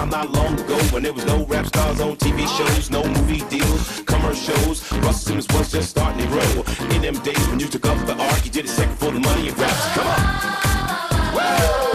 time not long ago when there was no rap stars on TV shows, no movie deals, commercials. Russell Simmons was just starting to grow. In them days when you took up the arc, you did it second for the money and raps. Come on. Yeah,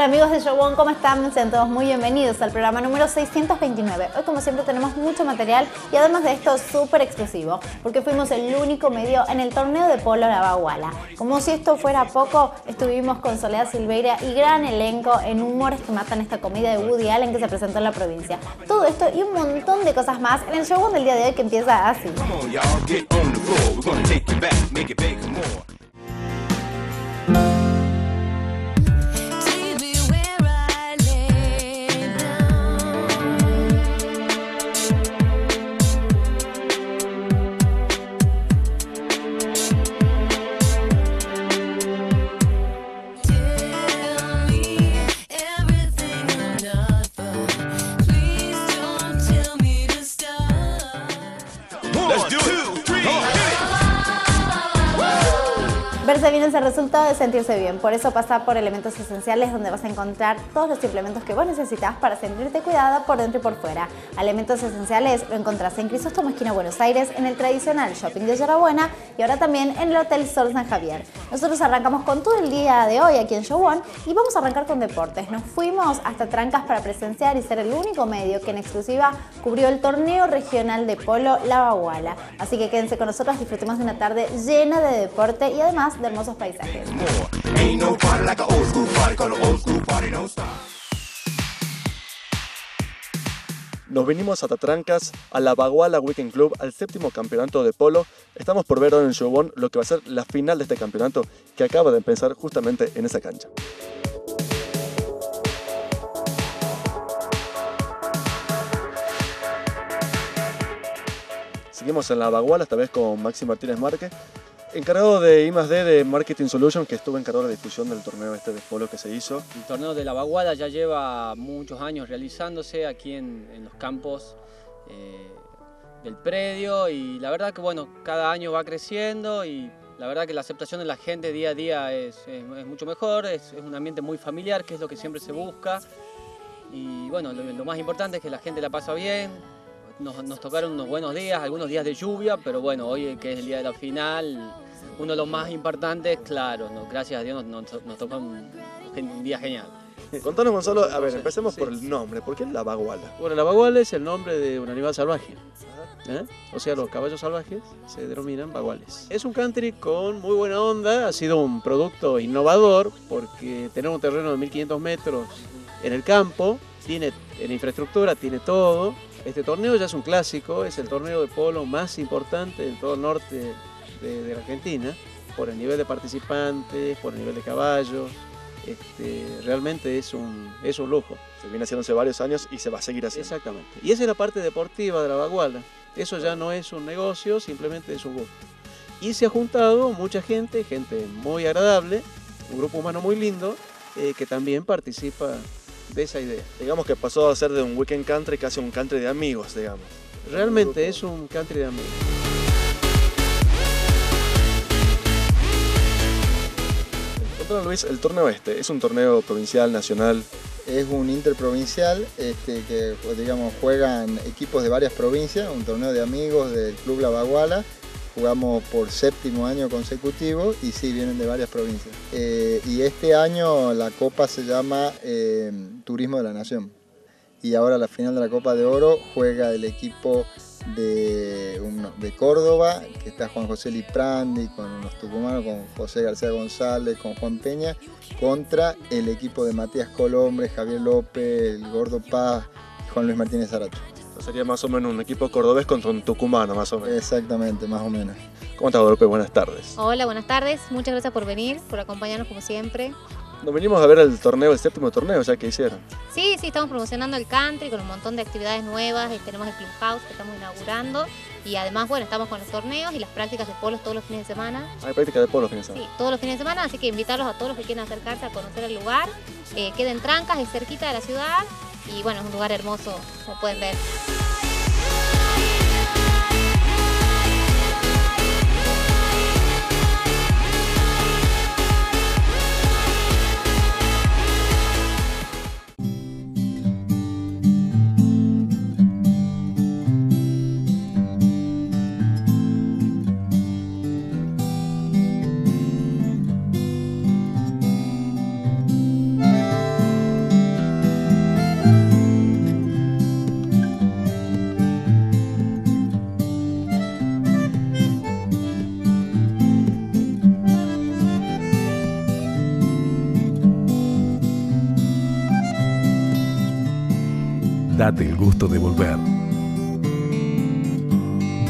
Hola amigos de Show One, ¿cómo están? Sean todos muy bienvenidos al programa número 629. Hoy como siempre tenemos mucho material y además de esto súper exclusivo, porque fuimos el único medio en el torneo de polo La Baguala. Como si esto fuera poco, estuvimos con Soledad Silveira y gran elenco en Humores que matan esta comida de Woody Allen que se presentó en la provincia. Todo esto y un montón de cosas más en el Show One del día de hoy que empieza así. El resultado de sentirse bien, por eso pasa por elementos esenciales donde vas a encontrar todos los suplementos que vos necesitas para sentirte cuidada por dentro y por fuera. Elementos esenciales lo encontrás en Crisóstomo Esquina Buenos Aires, en el tradicional Shopping de Yorabuena y ahora también en el Hotel Sol San Javier. Nosotros arrancamos con todo el día de hoy aquí en Show One y vamos a arrancar con deportes. Nos fuimos hasta Trancas para presenciar y ser el único medio que en exclusiva cubrió el torneo regional de polo La Baguala. Así que quédense con nosotros, disfrutemos de una tarde llena de deporte y además de hermosos paisajes. Nos vinimos a Tatrancas, a la Baguala Weekend Club, al séptimo campeonato de polo. Estamos por ver hoy en el Showbone lo que va a ser la final de este campeonato que acaba de empezar justamente en esa cancha. Seguimos en la Baguala, esta vez con Maxi Martínez Márquez, encargado de I+D de Marketing Solutions, que estuvo encargado de la difusión del torneo este de polo que se hizo. El torneo de la Baguala ya lleva muchos años realizándose aquí en, los campos eh, del predio y la verdad que bueno, cada año va creciendo y la verdad que la aceptación de la gente día a día es, mucho mejor, es, es un ambiente muy familiar que es lo que siempre se busca y bueno, lo, lo más importante es que la gente la pasa bien, nos, nos tocaron unos buenos días, algunos días de lluvia, pero bueno, hoy que es el día de la final, uno de los más importantes, claro, no, gracias a Dios nos, nos- nos tocó un, un día genial. Contanos, Gonzalo, a ver, empecemos por el nombre. ¿Por qué la Baguala? Bueno, la baguala es el nombre de un animal salvaje. ¿eh? O sea, los caballos salvajes se denominan baguales. Es un country con muy buena onda, ha sido un producto innovador porque tener un terreno de 1500 metros en el campo, tiene en infraestructura, tiene todo. Este torneo ya es un clásico, es el torneo de polo más importante en todo el norte de, de la Argentina, por el nivel de participantes, por el nivel de caballos. Este, realmente es un, es un lujo. Se viene haciendo hace varios años y se va a seguir haciendo. Exactamente. Y esa es la parte deportiva de la Baguala. Eso ya no es un negocio, simplemente es un gusto. Y se ha juntado mucha gente, gente muy agradable, un grupo humano muy lindo, eh, que también participa de esa idea. Digamos que pasó a ser de un weekend country casi un country de amigos, digamos. Realmente es un country de amigos. Contanos, Luis, el torneo este, ¿es un torneo provincial, nacional? Es un interprovincial este, que pues, digamos, juegan equipos de varias provincias, un torneo de amigos del Club La Baguala. Jugamos por séptimo año consecutivo y sí, vienen de varias provincias. Eh, y este año la copa se llama eh, Turismo de la Nación. Y ahora la final de la Copa de Oro juega el equipo de, de Córdoba, que está Juan José Liprandi, con los tucumanos, con José García González, con Juan Peña, contra el equipo de Matías Colombre, Javier López, el Gordo Paz y Juan Luis Martínez Zaracho. Sería más o menos un equipo cordobés contra un tucumano, más o menos. Exactamente, más o menos. ¿Cómo estás, Guadalupe? Buenas tardes. Hola, buenas tardes. Muchas gracias por venir, por acompañarnos como siempre. Nos venimos a ver el torneo, el séptimo torneo ya que hicieron. Sí, sí, estamos promocionando el country con un montón de actividades nuevas. eh, Tenemos el Clubhouse que estamos inaugurando. Y además, bueno, estamos con los torneos y las prácticas de polos todos los fines de semana. Hay práctica de polo, fines de Sí, semana. todos los fines de semana, así que invitarlos a todos los que quieran acercarse a conocer el lugar. Eh, queda en Trancas, es cerquita de la ciudad. Y bueno, es un lugar hermoso, como pueden ver.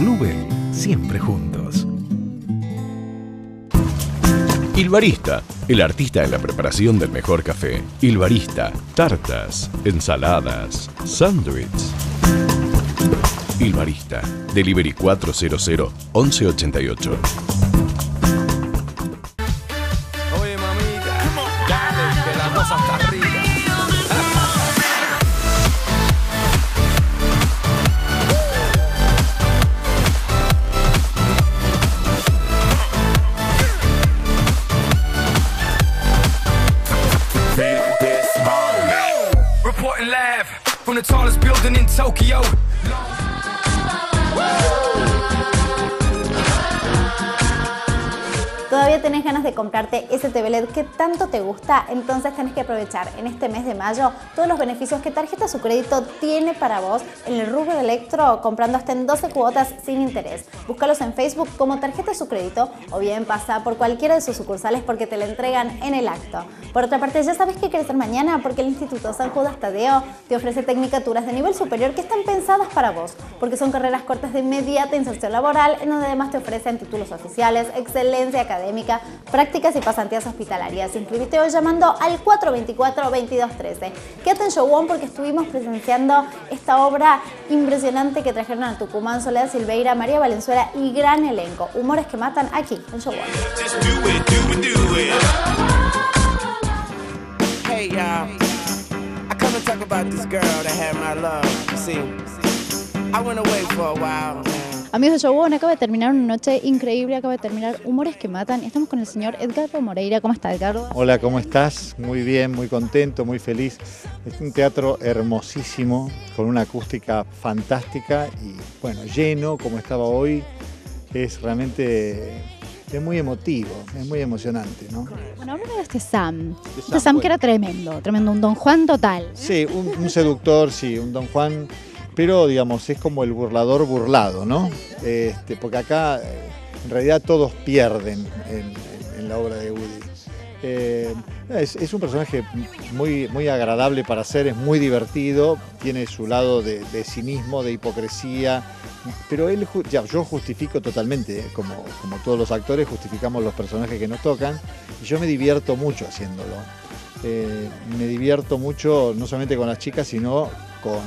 Bluebell, siempre juntos. Il Barista, el artista en la preparación del mejor café. Il Barista, tartas, ensaladas, sándwiches. Il Barista, Delivery 400 1188. LED que tanto te gusta? Entonces tenés que aprovechar en este mes de mayo todos los beneficios que Tarjeta Su Crédito tiene para vos en el rubro electro comprando hasta en 12 cuotas sin interés. Búscalos en Facebook como Tarjeta Su Crédito o bien pasa por cualquiera de sus sucursales porque te la entregan en el acto. Por otra parte, ya sabes quieres hacer mañana porque el Instituto San Judas Tadeo te ofrece tecnicaturas de nivel superior que están pensadas para vos, porque son carreras cortas de inmediata inserción laboral en donde además te ofrecen títulos oficiales, excelencia académica, prácticas y pasantías hospitalarias. Inscribite hoy llamando al 424-2213. Quédate en Show On porque estuvimos presenciando esta obra impresionante que trajeron a Tucumán, Soledad Silveira, María Valenzuela y gran elenco. Humores que matan aquí en Show On. Hey, y'all. I come to talk about this girl that had my love. You see, I went away for a while. Amigos de Show On, acaba de terminar una noche increíble, acaba de terminar Humores que matan. Estamos con el señor Edgardo Moreira. ¿Cómo está, Edgardo? Hola, ¿cómo estás? Muy bien, muy contento, muy feliz. Es un teatro hermosísimo, con una acústica fantástica y bueno, lleno como estaba hoy. Es realmente es muy emotivo, es muy emocionante, ¿no? Bueno, háblame de este Sam. Este Sam, Sam bueno. que era tremendo, tremendo, un Don Juan total. Sí, un, un seductor, sí, un Don Juan, pero digamos, es como el burlador burlado, ¿no? Este, porque acá en realidad todos pierden en, la obra de Woody. Eh, es, un personaje muy, muy agradable para hacer, es muy divertido, tiene su lado de, cinismo, de hipocresía, pero él, yo justifico totalmente, eh, como, como todos los actores, justificamos los personajes que nos tocan, y yo me divierto mucho haciéndolo. Eh, me divierto mucho, no solamente con las chicas, sino con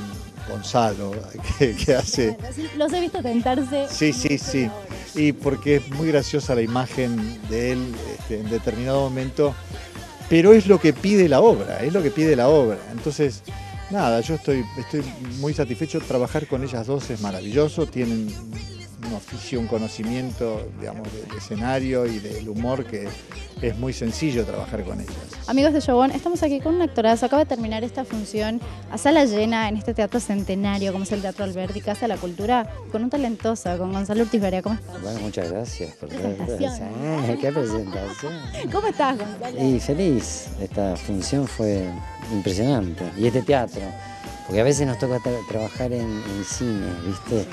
Gonzalo, que, que hace... Los he visto tentarse. Sí, sí, sí. Y porque es muy graciosa la imagen de él este, en determinado momento, pero es lo que pide la obra, es lo que pide la obra. Entonces, nada, yo estoy, estoy muy satisfecho. Trabajar con ellas dos es maravilloso, tienen un oficio, un conocimiento, digamos, del escenario y del humor que es muy sencillo trabajar con ellas. Amigos de Showon, estamos aquí con un actorazo. Acaba de terminar esta función a sala llena en este teatro centenario, como es el Teatro Alberti, Casa de la Cultura, con un talentoso, con Gonzalo Ortiz Berea. ¿Cómo estás? Bueno, muchas gracias por Presentación. Ah, qué presentación. ¿Cómo estás, Gonzalo? Y feliz, esta función fue impresionante. Y este teatro, porque a veces nos toca tra- trabajar en, en cine, ¿viste?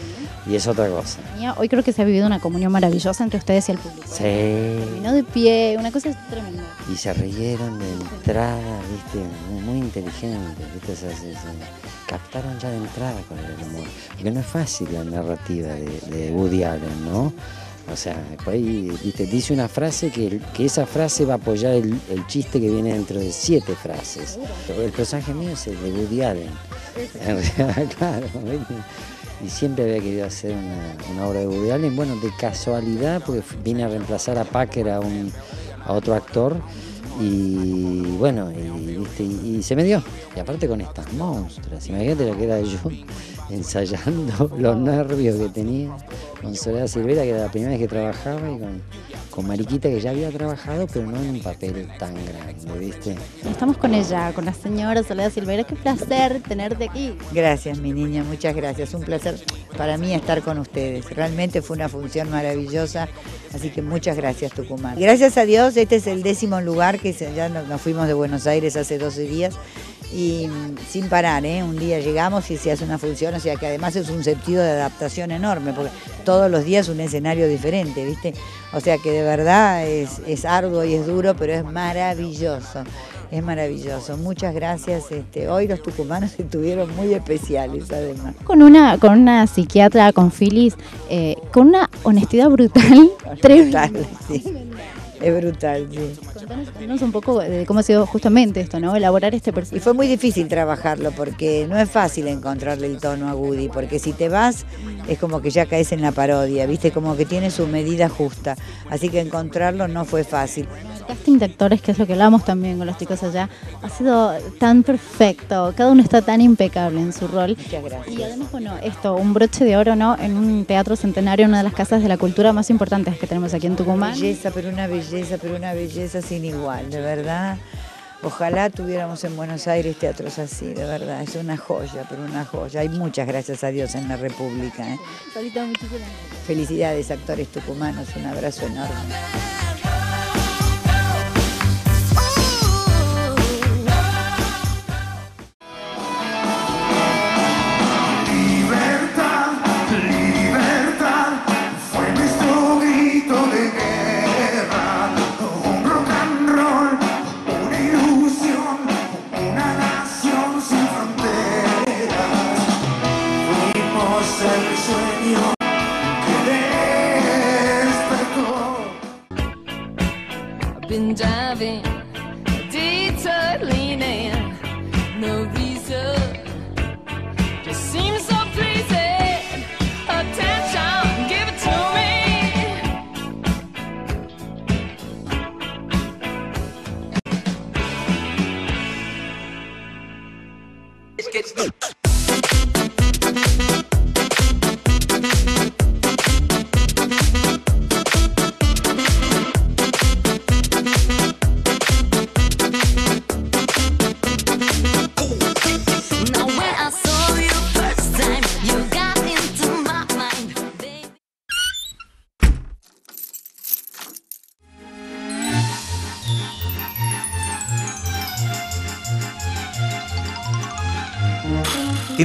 Y es otra cosa. Hoy creo que se ha vivido una comunión maravillosa entre ustedes y el público. Sí. Terminó de pie, una cosa tremenda. Y se rieron de entrada, ¿viste? Muy, inteligentes, ¿viste? O sea, se- se captaron ya de entrada con el humor. Porque no es fácil la narrativa de, de Woody Allen, ¿no? O sea, por ahí ¿viste? dice una frase que, esa frase va a apoyar el, el chiste que viene dentro de siete frases. El personaje mío es el de Woody Allen. Claro. Y siempre había querido hacer una, obra de Woody Allen. Bueno, de casualidad, porque vine a reemplazar a Packer, a, un, a otro actor. Y bueno, y se me dio. Y aparte con estas monstruas. Imagínate lo que era yo ensayando, los nervios que tenía. Con Soledad Silvera, que era la primera vez que trabajaba, y con, con Mariquita, que ya había trabajado, pero no en un papel tan grande, ¿viste? Estamos con ella, con la señora Soledad Silveira. Qué placer tenerte aquí. Gracias, mi niña, muchas gracias. Un placer para mí estar con ustedes. Realmente fue una función maravillosa, así que muchas gracias, Tucumán. Gracias a Dios, este es el décimo lugar que se- ya nos, nos fuimos de Buenos Aires hace 12 días y sin parar, ¿eh? Un día llegamos y se hace una función, o sea que además es un sentido de adaptación enorme, porque todos los días un escenario diferente, ¿viste? O sea que de verdad es, es arduo y es duro, pero es maravilloso. Es maravilloso. Muchas gracias. Este, hoy los tucumanos estuvieron muy especiales, además. Con una, con una psiquiatra, con Phyllis, eh, con una honestidad brutal. tremenda. Brutal, sí. Es brutal, sí. Contanos un poco de cómo ha sido justamente esto, ¿no? Elaborar este personaje. Y fue muy difícil trabajarlo porque no es fácil encontrarle el tono a Woody, porque si te vas es como que ya caes en la parodia, ¿viste? Como que tiene su medida justa. Así que encontrarlo no fue fácil. El casting de actores, que es lo que hablamos también con los chicos allá, ha sido tan perfecto. Cada uno está tan impecable en su rol. Muchas gracias. Y además, bueno, esto, un broche de oro, ¿no? En un teatro centenario, una de las casas de la cultura más importantes que tenemos aquí en Tucumán. Belleza, pero una belleza, pero una belleza sin igual, de verdad. Ojalá tuviéramos en Buenos Aires teatros así, de verdad. Es una joya, pero una joya. Hay muchas gracias a Dios en la República. ¿eh? Felicidades, actores tucumanos. Un abrazo enorme.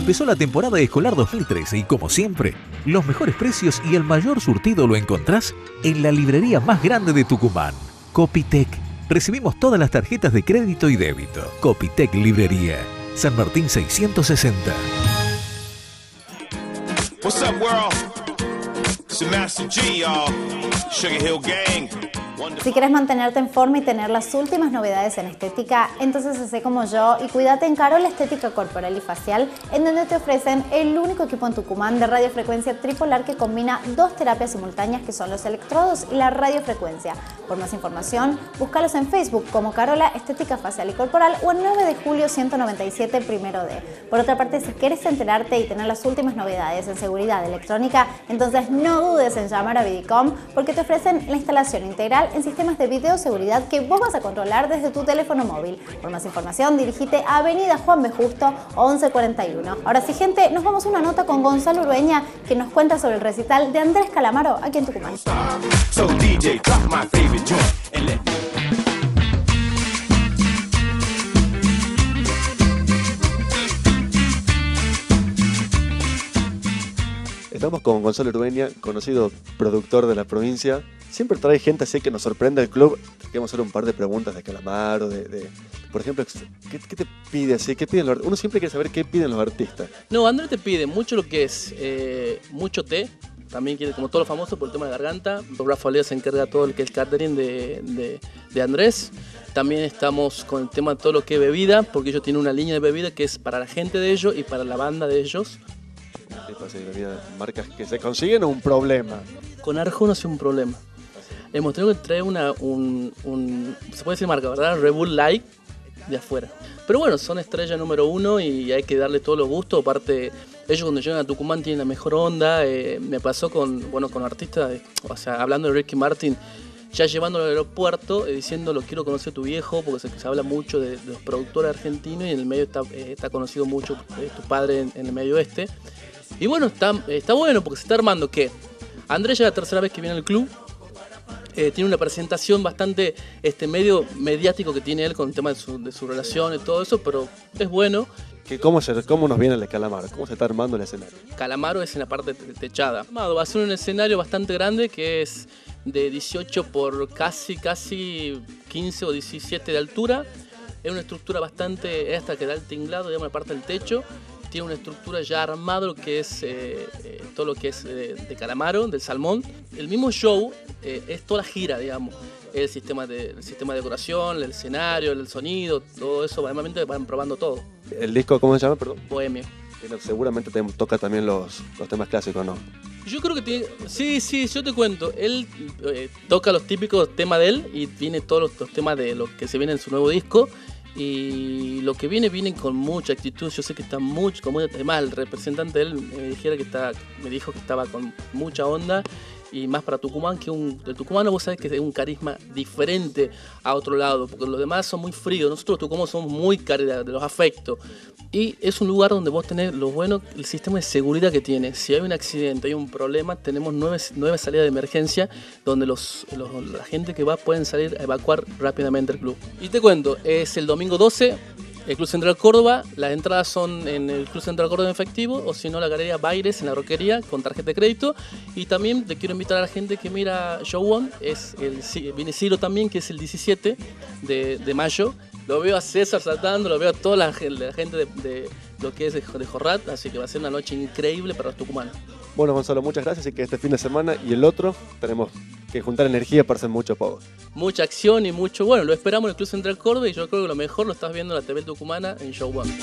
Empezó la temporada escolar 2013 y como siempre, los mejores precios y el mayor surtido lo encontrás en la librería más grande de Tucumán, Copitec. Recibimos todas las tarjetas de crédito y débito. Copitec Librería, San Martín 660. What's up, world? It's the Master G, y'all. Sugar Hill Gang. Si quieres mantenerte en forma y tener las últimas novedades en estética, entonces hacé como yo y cuídate en Carol Estética Corporal y Facial, en donde te ofrecen el único equipo en Tucumán de radiofrecuencia tripolar que combina dos terapias simultáneas que son los electrodos y la radiofrecuencia. Por más información, búscalos en Facebook como Carola Estética Facial y Corporal o en 9 de julio 197 primero D. Por otra parte, si quieres enterarte y tener las últimas novedades en seguridad electrónica, entonces no dudes en llamar a Vidicom porque te ofrecen la instalación integral en sistemas de videoseguridad que vos vas a controlar desde tu teléfono móvil. Por más información, dirigite a Avenida Juan B. Justo 1141. Ahora sí, gente, nos vamos a una nota con Gonzalo Urueña que nos cuenta sobre el recital de Andrés Calamaro aquí en Tucumán. Estamos con Gonzalo Urbeña, conocido productor de la provincia. Siempre trae gente así que nos sorprende el club. Queremos hacer un par de preguntas de Calamaro, de, de- por ejemplo, ¿qué, te pide así? ¿Qué piden los, uno siempre quiere saber qué piden los artistas. No, Andrés te pide mucho lo que es eh, mucho té. También quiere, como todos los famosos, por el tema de garganta. Rafa Olea se encarga todo lo que es catering de, de- de Andrés. También estamos con el tema de todo lo que es bebida, porque ellos tienen una línea de bebida que es para la gente de ellos y para la banda de ellos. Bebida, marcas que se consiguen o un problema. Con Arjona sido un problema. Hemos tenido que traer una, un, un- se puede decir marca, ¿verdad? Red Bull Light, de afuera. Pero bueno, son estrella número uno y hay que darle todos los gustos. Aparte, ellos cuando llegan a Tucumán tienen la mejor onda. eh, me pasó con, bueno, con artistas, o sea, hablando de Ricky Martin, ya llevándolo al aeropuerto, eh, diciendo, lo quiero conocer tu viejo, porque se, habla mucho de, de los productores argentinos y en el medio está, eh, está conocido mucho eh, tu padre en, en el medio oeste. Y bueno, está, está bueno porque se está armando que Andrés ya es la tercera vez que viene al club. eh, tiene una presentación bastante este medio mediático que tiene él con el tema de su, de su relación y todo eso, pero es bueno. Que ¿Cómo, se, ¿Cómo nos viene el calamar? ¿Cómo se está armando el escenario? Calamaro es en la parte te- techada. Va a ser un escenario bastante grande que es de 18 por casi, casi 15 o 17 de altura. Es una estructura bastante esta que da el tinglado, digamos, la parte del techo. Tiene una estructura ya armado lo que es eh, eh, todo lo que es eh, de calamaro, del salmón. El mismo show eh, es toda la gira, digamos. El sistema, de, el sistema de decoración, el escenario, el sonido, todo eso, obviamente van probando todo. ¿El disco cómo se llama? Perdón. Bohemio. Seguramente te toca también los, los temas clásicos, ¿no? Yo creo que tiene. Sí, sí, yo te cuento. Él eh, toca los típicos temas de él y tiene todos los, los temas de lo que se viene en su nuevo disco. Y lo que viene, viene con mucha actitud. Yo sé que está mucho. Como además, el representante de él me, dijera que está, me dijo que estaba con mucha onda. Y más para Tucumán, que un, el tucumano vos sabés que es un carisma diferente a otro lado, porque los demás son muy fríos. Nosotros los tucumanos somos muy cálidos de los afectos. Y es un lugar donde vos tenés lo bueno, el sistema de seguridad que tiene. Si hay un accidente, hay un problema, tenemos nueve, nueve salidas de emergencia donde los- la gente que va pueden salir a evacuar rápidamente el club. Y te cuento, es el domingo 12, el Club Central Córdoba. Las entradas son en el Club Central Córdoba en efectivo o si no, la Galería Baires en la Roquería con tarjeta de crédito. Y también te quiero invitar a la gente que mira Show One. Es el, viene Ciro también, que es el 17 de, mayo. Lo veo a César saltando, lo veo a toda la, gen- la gente de, de lo que es de, de Jorrat, así que va a ser una noche increíble para los tucumanos. Bueno, Gonzalo, muchas gracias y que este fin de semana y el otro tenemos que juntar energía para hacer mucho poco. Mucha acción y mucho, bueno, lo esperamos en el Club Central Córdoba y yo creo que lo mejor lo estás viendo en la TV tucumana en Show One.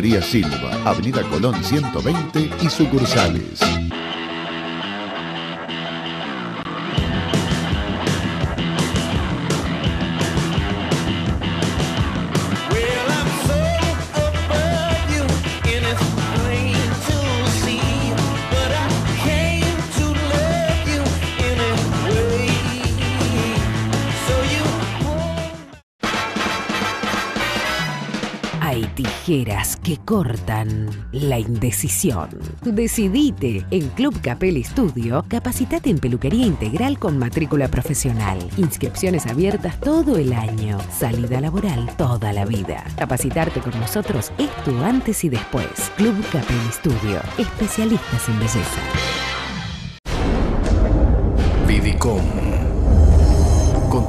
Silva, Avenida Colón 120 y sucursales. Que cortan la indecisión. Decidite. En Club Capel Estudio, capacitate en peluquería integral con matrícula profesional. Inscripciones abiertas todo el año. Salida laboral toda la vida. Capacitarte con nosotros es tu antes y después. Club Capel Estudio. Especialistas en belleza. Vidicom.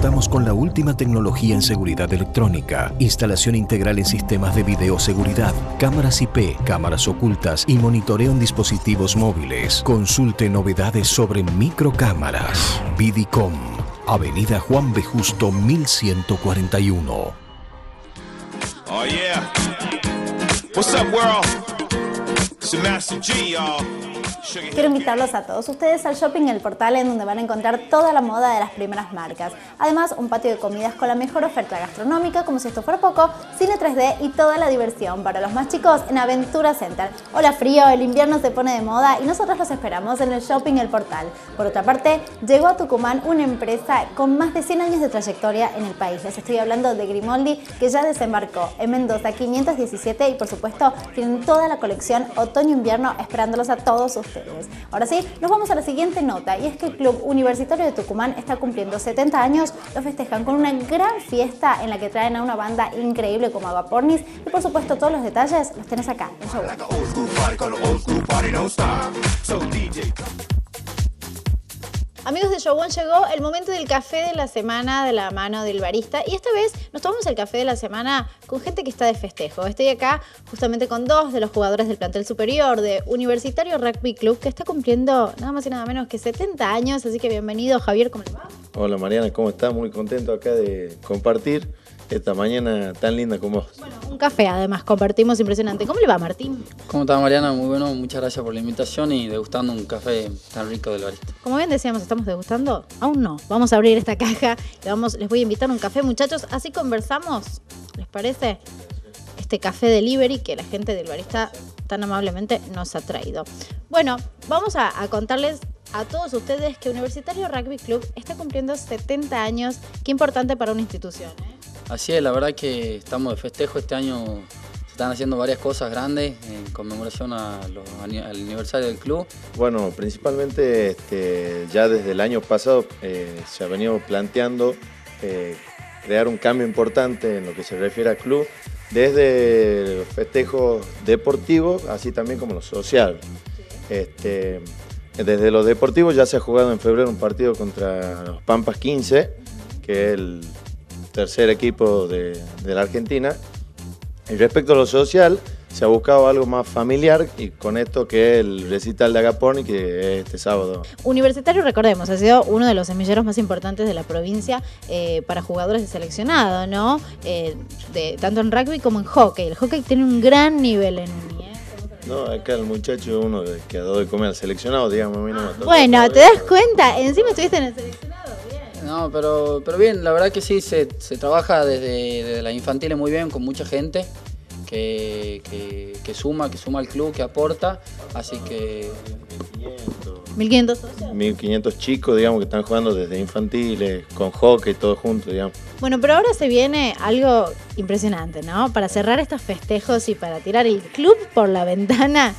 Contamos con la última tecnología en seguridad electrónica, instalación integral en sistemas de videoseguridad, cámaras IP, cámaras ocultas y monitoreo en dispositivos móviles. Consulte novedades sobre microcámaras. Vidicom, Avenida Juan B. Justo 1141. Oh yeah. What's up, world? It's Master G, y'all. Quiero invitarlos a todos ustedes al shopping El Portal en donde van a encontrar toda la moda de las primeras marcas. Además, un patio de comidas con la mejor oferta gastronómica, como si esto fuera poco, cine 3D y toda la diversión para los más chicos en Aventura Center. Hola frío, el invierno se pone de moda y nosotros los esperamos en el shopping El Portal. Por otra parte, llegó a Tucumán una empresa con más de 100 años de trayectoria en el país. Les estoy hablando de Grimoldi, que ya desembarcó en Mendoza 517 y por supuesto tienen toda la colección otoño-invierno esperándolos a todos ustedes. Ahora sí, nos vamos a la siguiente nota y es que el Club Universitario de Tucumán está cumpliendo 70 años, lo festejan con una gran fiesta en la que traen a una banda increíble como Agapornis y por supuesto todos los detalles los tenés acá en Show Amigos de Show One, llegó el momento del café de la semana de la mano del barista y esta vez nos tomamos el café de la semana con gente que está de festejo. Estoy acá justamente con dos de los jugadores del plantel superior de Universitario Rugby Club que está cumpliendo nada más y nada menos que 70 años, así que bienvenido Javier, ¿cómo le va? Hola Mariana, ¿cómo estás? Muy contento acá de compartir esta mañana tan linda con vos. Un café además, compartimos impresionante. ¿Cómo le va Martín? ¿Cómo estás Mariana? Muy bueno, muchas gracias por la invitación y degustando un café tan rico del barista. Como bien decíamos, ¿estamos degustando? Aún no. Vamos a abrir esta caja y vamos, les voy a invitar un café, muchachos. Así conversamos, ¿les parece? Este café delivery que la gente del barista tan amablemente nos ha traído. Bueno, vamos a, a contarles a todos ustedes que Universitario Rugby Club está cumpliendo 70 años. Qué importante para una institución. ¿eh? Así es, la verdad que estamos de festejo este año. Se están haciendo varias cosas grandes en conmemoración al aniversario del club. Bueno, principalmente este, ya desde el año pasado eh, se ha venido planteando eh, crear un cambio importante en lo que se refiere al club, desde los festejos deportivos, así también como los sociales. Este, desde los deportivos ya se ha jugado en febrero un partido contra los Pampas 15, que es el tercer equipo de, de la Argentina. Y respecto a lo social, se ha buscado algo más familiar y con esto que es el recital de Agaponi, que es este sábado. Universitario, recordemos, ha sido uno de los semilleros más importantes de la provincia eh, para jugadores de seleccionado, ¿no? Eh, de, tanto en rugby como en hockey. El hockey tiene un gran nivel en No, acá el muchacho es uno que ha dado de comer al seleccionado, digamos, a mí no me. Bueno, ¿te das cuenta? Encima estuviste en el seleccionado. No, pero, pero bien, la verdad que sí, se, se trabaja desde, desde la infantil muy bien, con mucha gente que, que- que suma, que suma al club, que aporta. Así que 1500 socios. 1500 chicos, digamos, que están jugando desde infantiles, con hockey, todo junto, digamos. Bueno, pero ahora se viene algo impresionante, ¿no? Para cerrar estos festejos y para tirar el club por la ventana,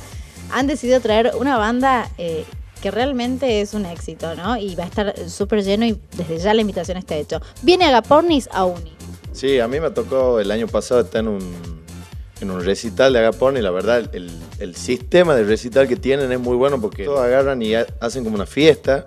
han decidido traer una banda eh, que realmente es un éxito, ¿no? Y va a estar súper lleno y desde ya la invitación está hecho. Viene Agapornis a Uni. Sí, a mí me tocó el año pasado estar en un, en un recital de Agapón y la verdad el, el sistema de recital que tienen es muy bueno porque todos agarran y ha- hacen como una fiesta.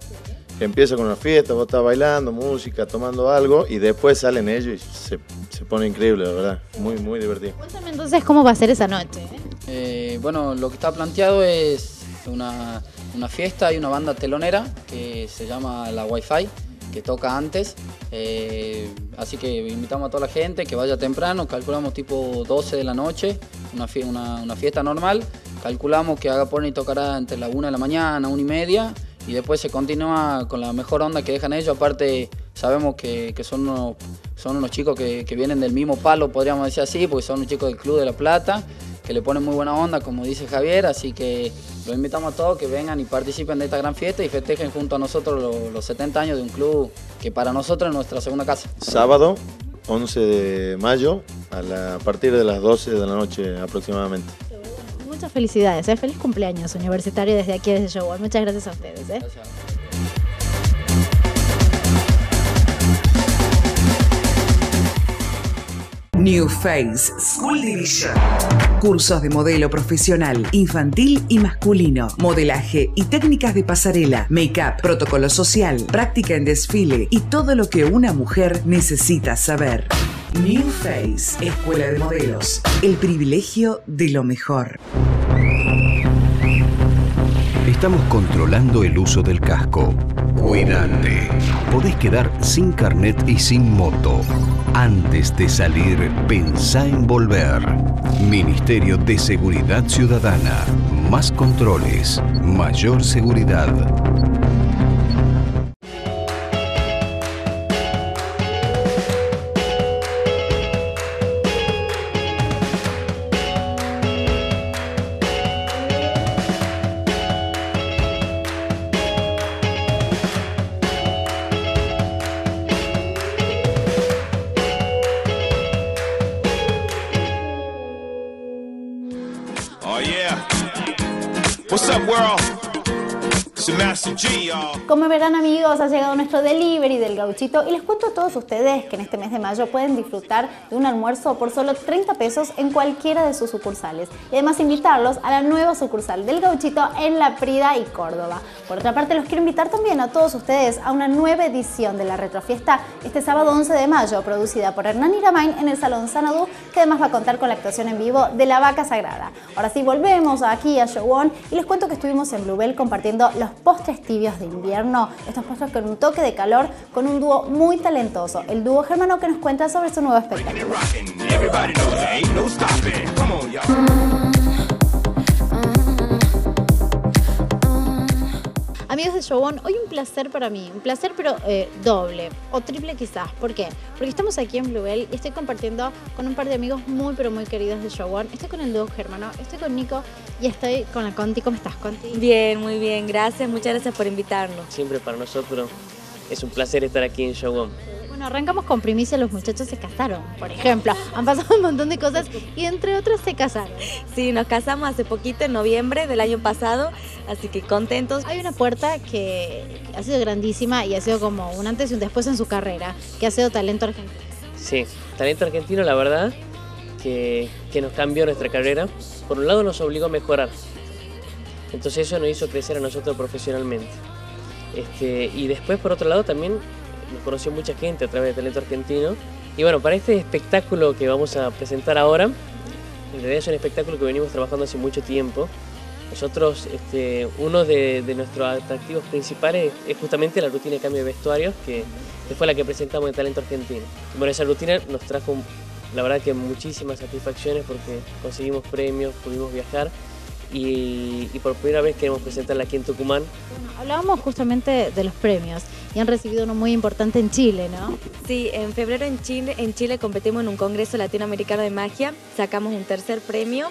que Empieza con una fiesta, vos estás bailando, música, tomando algo y después salen ellos y se, se pone increíble, la verdad. Muy, muy divertido. Cuéntame entonces cómo va a ser esa noche. Eh, bueno, lo que está planteado es una, una fiesta y una banda telonera que se llama La Wi-Fi, que toca antes. Eh, así que invitamos a toda la gente que vaya temprano, calculamos tipo 12 de la noche, una, una- una fiesta normal. Calculamos que haga y tocará entre la 1 de la mañana, 1 y media, y después se continúa con la mejor onda que dejan ellos. Aparte, sabemos que, que son, unos, son unos chicos que, que vienen del mismo palo, podríamos decir así, porque son unos chicos del Club de La Plata, que le ponen muy buena onda, como dice Javier, así que los invitamos a todos que vengan y participen de esta gran fiesta y festejen junto a nosotros los, los 70 años de un club que para nosotros es nuestra segunda casa. Sábado, 11 de mayo, a, la- a partir de las 12 de la noche aproximadamente. Muchas felicidades, ¿eh? Feliz cumpleaños universitario desde aquí, desde Show One. Muchas gracias a ustedes, ¿eh? New Face School Division. Cursos de modelo profesional, infantil y masculino, modelaje y técnicas de pasarela, make-up, protocolo social, práctica en desfile y todo lo que una mujer necesita saber. New Face, Escuela de Modelos. El privilegio de lo mejor. Estamos controlando el uso del casco. Cuídate. Podés quedar sin carnet y sin moto. Antes de salir, pensá en volver. Ministerio de Seguridad Ciudadana. Más controles. Mayor seguridad. Como verán amigos, ha llegado nuestro delivery del gauchito y les cuento a todos ustedes que en este mes de mayo pueden disfrutar de un almuerzo por solo 30 pesos en cualquiera de sus sucursales. Y además invitarlos a la nueva sucursal del gauchito en La Prida y Córdoba. Por otra parte, los quiero invitar también a todos ustedes a una nueva edición de la Retrofiesta este sábado 11 de mayo, producida por Hernán Iramain en el Salón Sanadú, que además va a contar con la actuación en vivo de La Vaca Sagrada. Ahora sí, volvemos aquí a Show On y les cuento que estuvimos en Bluebell compartiendo los postres tibios de invierno, estos postres con un toque de calor, con un dúo muy talentoso, el dúo germano que nos cuenta sobre su nuevo espectáculo. Amigos de Showon, hoy un placer para mí, un placer pero eh, doble o triple quizás. ¿Por qué? Porque estamos aquí en Bluebell y estoy compartiendo con un par de amigos muy pero muy queridos de Showon. Estoy con el dúo germano, estoy con Nico y estoy con la Conti. ¿Cómo estás, Conti? Bien, muy bien, gracias, muchas gracias por invitarnos. Siempre para nosotros es un placer estar aquí en Showon. Bueno, arrancamos con primicia, los muchachos se casaron, por ejemplo. Han pasado un montón de cosas y entre otras se casaron. Sí, nos casamos hace poquito, en noviembre del año pasado, así que contentos. Hay una puerta que ha sido grandísima y ha sido como un antes y un después en su carrera, que ha sido talento argentino. Sí, talento argentino, la verdad, que, que nos cambió nuestra carrera. Por un lado nos obligó a mejorar. Entonces eso nos hizo crecer a nosotros profesionalmente. Este, y después, por otro lado, también nos conoció mucha gente a través de Talento Argentino. Y bueno, para este espectáculo que vamos a presentar ahora, en realidad es un espectáculo que venimos trabajando hace mucho tiempo. Nosotros, este, uno de, de nuestros atractivos principales es justamente la rutina de cambio de vestuarios, que, que fue la que presentamos en Talento Argentino. Y bueno, esa rutina nos trajo, la verdad que muchísimas satisfacciones porque conseguimos premios, pudimos viajar y, y por primera vez queremos presentarla aquí en Tucumán. Hablábamos justamente de los premios y han recibido uno muy importante en Chile, ¿no? Sí, en febrero en Chile, en Chile competimos en un congreso latinoamericano de magia, sacamos un tercer premio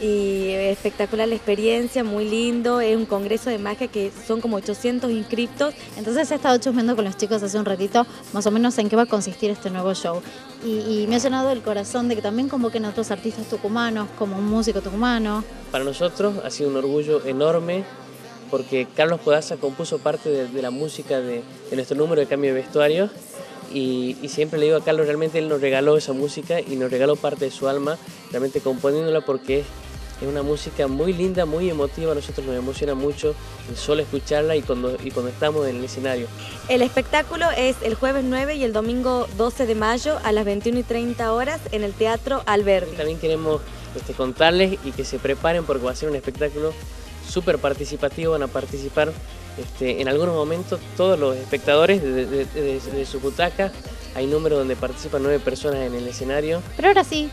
y espectacular la experiencia, muy lindo, es un congreso de magia que son como 800 inscriptos. Entonces he estado chusmeando con los chicos hace un ratito más o menos en qué va a consistir este nuevo show. Y, me ha llenado el corazón de que también convoquen a otros artistas tucumanos, como un músico tucumano. Para nosotros ha sido un orgullo enorme porque Carlos Podaza compuso parte de, la música de, nuestro número de cambio de vestuario y, siempre le digo a Carlos, realmente él nos regaló esa música y nos regaló parte de su alma, realmente componiéndola porque una música muy linda, muy emotiva, a nosotros nos emociona mucho el solo escucharla y cuando, y cuando estamos en el escenario. El espectáculo es el jueves 9 y el domingo 12 de mayo a las 21 y 30 horas en el Teatro Alberdi. También queremos este, contarles y que se preparen porque va a ser un espectáculo súper participativo, van a participar este, en algunos momentos todos los espectadores de, de- de- de su butaca. Hay números donde participan nueve personas en el escenario. Pero ahora sí,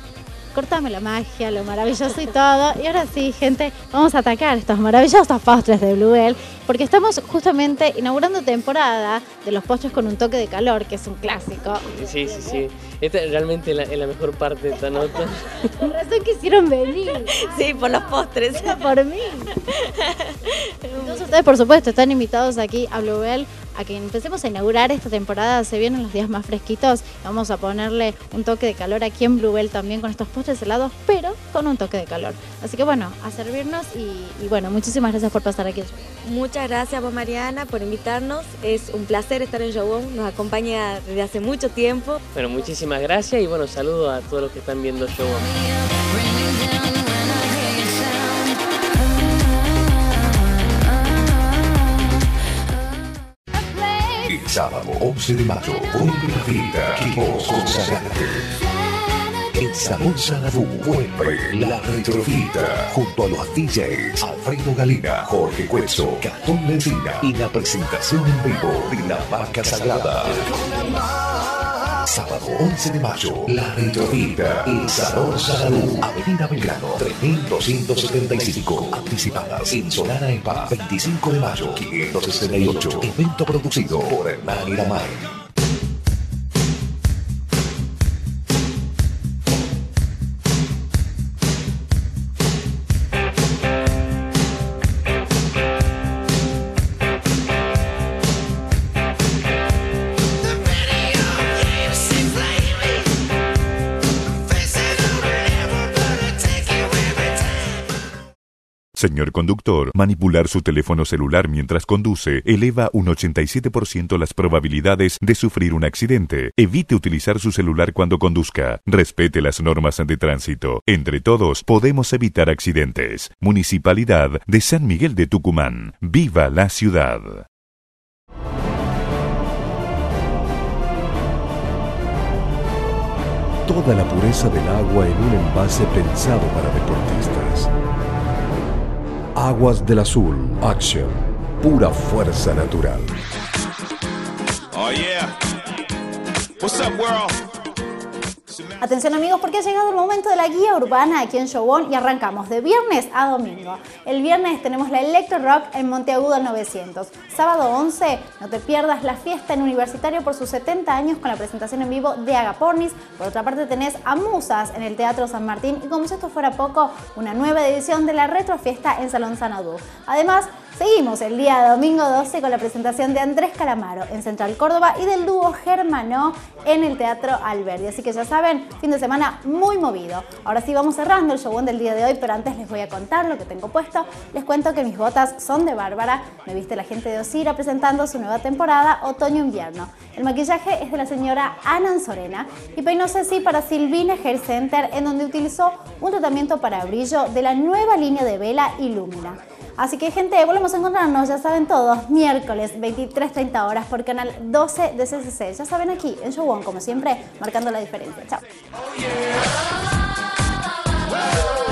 cortame la magia, lo maravilloso y todo. Y ahora sí, gente, vamos a atacar estos maravillosos postres de Bluebell, porque estamos justamente inaugurando temporada de los postres con un toque de calor, que es un clásico. Sí, sí, sí. Esta es realmente la, es la mejor parte de esta nota. Por razón quisieron venir. Sí, por los postres. Era por mí. Entonces ustedes, por supuesto, están invitados aquí a Bluebell a que empecemos a inaugurar esta temporada. Se vienen los días más fresquitos. Vamos a ponerle un toque de calor aquí en Bluebell también con estos postres helados, pero con un toque de calor. Así que bueno, a servirnos y, y bueno, muchísimas gracias por pasar aquí. Muchas gracias vos Mariana por invitarnos, es un placer estar en Showon, nos acompaña desde hace mucho tiempo. Bueno, muchísimas gracias y bueno, saludos a todos los que están viendo el sábado 11 de mayo, vuelve la fiesta que vos consagraste. El Salón Sanadú vuelve la retrofita junto a los DJs Alfredo Galina, Jorge Cuezo, Gastón Lencina y la presentación en vivo de La Vaca Sagrada. Sábado 11 de mayo, la retrofita, el Salón Sanadú, Avenida Belgrano, 3275, anticipadas en Solana Spa, 25 de mayo, 568, evento producido por Hernán Iramay. Señor conductor, manipular su teléfono celular mientras conduce eleva un 87% las probabilidades de sufrir un accidente. Evite utilizar su celular cuando conduzca. Respete las normas de tránsito. Entre todos podemos evitar accidentes. Municipalidad de San Miguel de Tucumán. ¡Viva la ciudad! Toda la pureza del agua en un envase pensado para deportistas. Aguas del Azul, Action, pura fuerza natural. Oh yeah. What's up, world? Atención amigos porque ha llegado el momento de la guía urbana aquí en Showon y arrancamos de viernes a domingo. El viernes tenemos la Electro Rock en Monteagudo 900. Sábado 11, no te pierdas la fiesta en Universitario por sus 70 años con la presentación en vivo de Agapornis. Por otra parte tenés a Musas en el Teatro San Martín y como si esto fuera poco, una nueva edición de la Retrofiesta en Salón Sanadú. Además, Seguimos el día domingo 12 con la presentación de Andrés Calamaro en Central Córdoba y del dúo Germano en el Teatro Alberdi. Así que ya saben, fin de semana muy movido. Ahora sí vamos cerrando el showón del día de hoy, pero antes les voy a contar lo que tengo puesto. Les cuento que mis botas son de Bárbara. Me viste la gente de Osira presentando su nueva temporada Otoño-Invierno. El maquillaje es de la señora Ana Anzorena y peinó Ceci para Silvina Hair Center en donde utilizó un tratamiento para brillo de la nueva línea de vela Illumina. Así que gente, volvemos a encontrarnos, ya saben todos, miércoles 23.30 horas por canal 12 de CCC. Ya saben aquí en Show One, como siempre, marcando la diferencia. Chao. Oh,